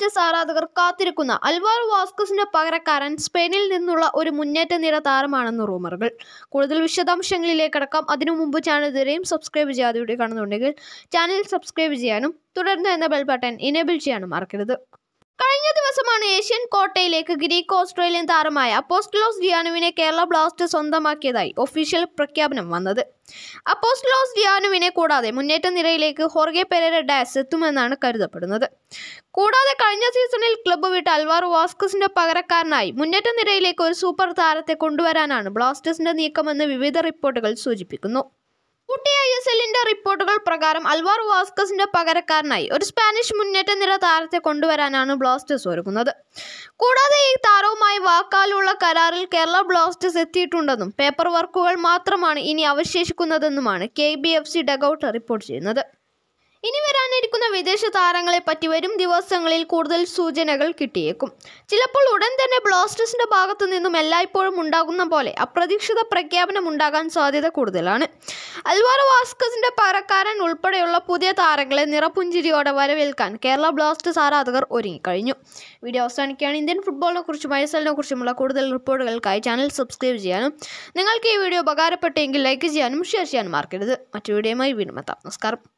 Blasters ആരാധകർ കാത്തിരിക്കുന്ന അൽവാർ വാസ്കസിന്റെ പകരക്കാരൻ സ്പെയിനിൽ നിന്നുള്ള ഒരു മുന്നേറ്റ നിര താരമാണെന്ന് റൂമറുകൾ. കൂടുതൽ വിശദാംശങ്ങളിലേക്ക് കടക്കാം. അതിനു മുമ്പ് ചാനൽ ഇതുവരെയും സബ്സ്ക്രൈബ് ചെയ്യാതെ വീഡിയോ കാണുന്നുണ്ടെങ്കിൽ ചാനൽ സബ്സ്ക്രൈബ് ചെയ്യാനും തുടർന്ന് എന്ന ബെൽ ബട്ടൺ ഇനേബിൾ ചെയ്യാനും മറക്കരുത്. കഴിഞ്ഞ ദിവസമാണ് ഏഷ്യൻ കോട്ടയിലേക്ക് ഗ്രീക്ക് ഓസ്ട്രേലിയൻ താരമായ അപ്പോസ്റ്റലോസ് ഡിയാനുവിനെ കേരള ബ്ലാസ്റ്റേഴ്സ് സ്വന്തമാക്കിയതായി ഒഫീഷ്യൽ പ്രഖ്യാപനം വന്നത്. അപ്പോസ്റ്റലോസ് ഡിയാനുവിനെ കൂടാതെ മുന്നേറ്റ നിരയിലേക്ക് ഹോർഗെ പെരേര ഡാസ് എത്തുമെന്നാണ് കരുതപ്പെടുന്നത്. കൂടാതെ കഴിഞ്ഞ സീസണിൽ ക്ലബ്ബ് വിട്ട് അൽവാറോ വാസ്കസിന്റെ പകരക്കാരനായി മുന്നേറ്റ നിരയിലേക്ക് ഒരു സൂപ്പർ താരത്തെ കൊണ്ടുവരാനാണ് ബ്ലാസ്റ്റേഴ്സിന്റെ നീക്കമെന്ന് വിവിധ റിപ്പോർട്ടുകൾ സൂചിപ്പിക്കുന്നു. ഊട്ടി ഐ റിപ്പോർട്ടുകൾ പ്രകാരം അൽവാർ വാസ്കസിന്റെ പകരക്കാരനായി ഒരു സ്പാനിഷ് മുന്നേറ്റ നിര താരത്തെ കൊണ്ടുവരാനാണ് ബ്ലാസ്റ്റേഴ്സ് ഒരുങ്ങുന്നത്. കൂടാതെ ഈ താരവുമായി വാക്കാലുള്ള കരാറിൽ കേരള ബ്ലാസ്റ്റേഴ്സ് എത്തിയിട്ടുണ്ടെന്നും പേപ്പർ വർക്കുകൾ മാത്രമാണ് ഇനി അവശേഷിക്കുന്നതെന്നുമാണ് K B F C dugout report ചെയ്യുന്നത്. ഇനി വരാനിരിക്കുന്ന വിദേശ താരങ്ങളെ പറ്റി വരും ദിവസങ്ങളിൽ കൂടുതൽ സൂചനകൾ കിട്ടിയേക്കും. ചിലപ്പോൾ ഉടൻ തന്നെ ബ്ലാസ്റ്റേഴ്സിന്റെ ഭാഗത്തു നിന്നും എല്ലായ്പ്പോഴും ഉണ്ടാകുന്ന പോലെ അപ്രതീക്ഷിത പ്രഖ്യാപനം ഉണ്ടാകാൻ സാധ്യത കൂടുതലാണ്. അൽവാറോ വാസ്കസിന്റെ പകരക്കാരൻ ഉൾപ്പെടെയുള്ള പുതിയ താരങ്ങളെ നിറപുഞ്ചിരിയോടെ വരവേൽക്കാൻ കേരള ബ്ലാസ്റ്റേഴ്സ് ആരാധകർ ഒരുങ്ങിക്കഴിഞ്ഞു. വീഡിയോ അവസാനിക്കുകയാണ്. ഇന്ത്യൻ ഫുട്ബോളിനെ കുറിച്ചും ഐ എസ് കുറിച്ചുമുള്ള കൂടുതൽ റിപ്പോർട്ടുകൾക്കായി ചാനൽ സബ്സ്ക്രൈബ് ചെയ്യാനും നിങ്ങൾക്ക് ഈ വീഡിയോ ഉപകാരപ്പെട്ടെങ്കിൽ ലൈക്ക് ചെയ്യാനും ഷെയർ ചെയ്യാനും മറക്കരുത്. മറ്റു വീഡിയോയുമായി വീണ്ടും എത്താം. നമസ്കാരം.